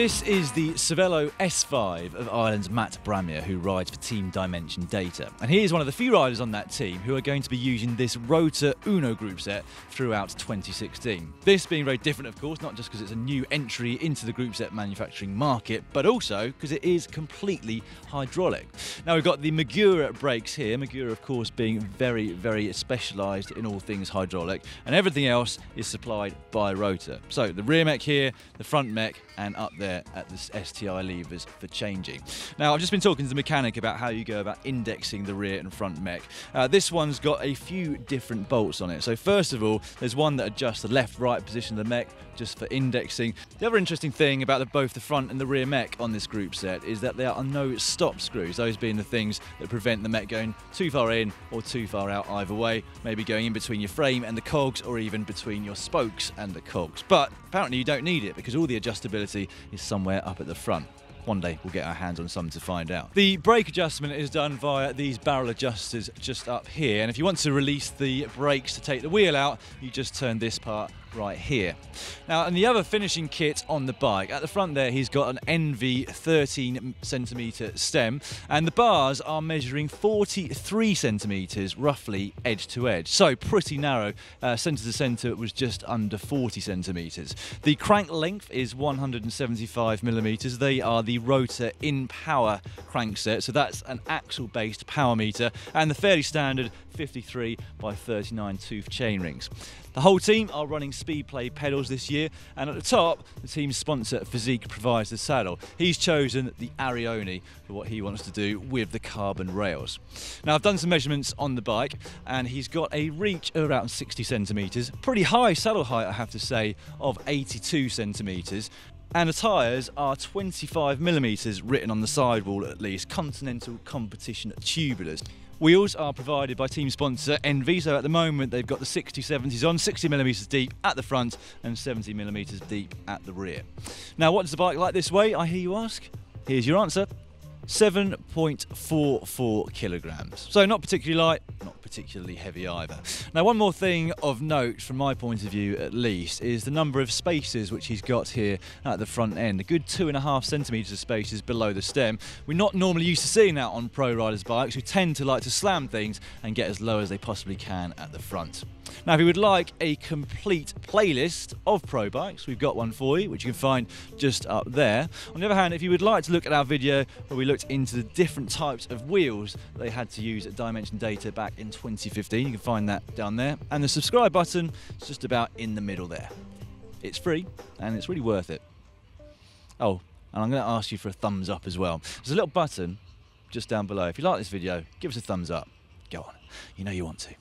This is the Cervelo S5 of Ireland's Matt Brammeier, who rides for Team Dimension Data. And he is one of the few riders on that team who are going to be using this Rotor Uno group set throughout 2016. This being very different, of course, not just because it's a new entry into the group set manufacturing market, but also because it is completely hydraulic. Now we've got the Magura brakes here, Magura, of course, being very, very specialised in all things hydraulic, and everything else is supplied by Rotor. So the rear mech here, the front mech, and up there at the STI levers for changing. Now, I've just been talking to the mechanic about how you go about indexing the rear and front mech. Uh, this one's got a few different bolts on it. So first of all, there's one that adjusts the left-right position of the mech just for indexing. The other interesting thing about the, both the front and the rear mech on this group set is that there are no stop screws, those being the things that prevent the mech going too far in or too far out either way, maybe going in between your frame and the cogs or even between your spokes and the cogs. But apparently you don't need it because all the adjustability is somewhere up at the front. One day we'll get our hands on some to find out. The brake adjustment is done via these barrel adjusters just up here and if you want to release the brakes to take the wheel out you just turn this part right here. Now, and the other finishing kit on the bike, at the front there, he's got an ENVE 13 centimetre stem, and the bars are measuring 43 centimetres roughly edge to edge. So pretty narrow. Uh, centre to centre It was just under 40 centimetres. The crank length is 175 millimetres. They are the rotor in power crankset, so that's an axle based power meter, and the fairly standard 53 by 39 tooth chain rings. The whole team are running Speedplay pedals this year, and at the top, the team's sponsor fi'zi:k provides the saddle. He's chosen the Arione for what he wants to do with the carbon rails. Now, I've done some measurements on the bike, and he's got a reach of around 60 centimetres, pretty high saddle height, I have to say, of 82 centimetres. And the tyres are 25 millimetres written on the sidewall at least, Continental Competition tubulars. Wheels are provided by team sponsor ENVE, so at the moment they've got the 60 70s on, 60 millimetres deep at the front and 70 millimetres deep at the rear. Now, what does the bike like this way? I hear you ask. Here's your answer 7.44 kilograms. So, not particularly light, not particularly heavy either. Now, one more thing of note, from my point of view at least, is the number of spaces which he's got here at the front end. A good two and a half centimetres of spaces below the stem. We're not normally used to seeing that on pro riders' bikes who tend to like to slam things and get as low as they possibly can at the front. Now, if you would like a complete playlist of pro bikes, we've got one for you, which you can find just up there. On the other hand, if you would like to look at our video where we looked into the different types of wheels they had to use at Dimension Data back in 2015, you can find that down there. And the subscribe button is just about in the middle there. It's free and it's really worth it. Oh, and I'm going to ask you for a thumbs up as well. There's a little button just down below. If you like this video, give us a thumbs up. Go on. You know you want to.